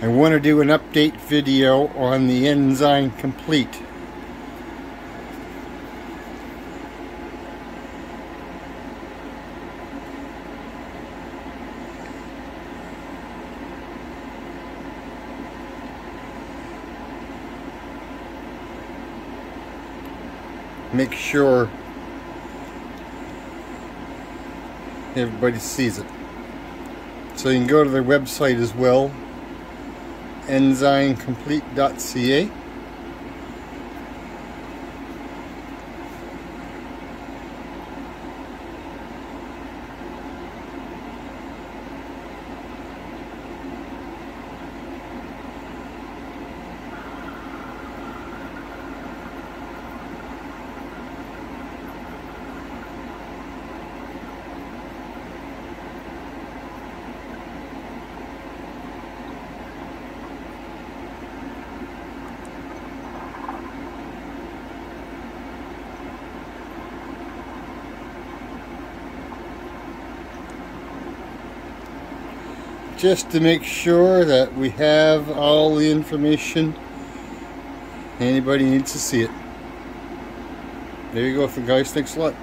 I want to do an update video on the Enzyme Komplete. Make sure everybody sees it. So you can go to their website as well, enzymeskomplete.ca. just to make sure that we have all the information anybody needs to see it. There you go, guys. Thanks a lot.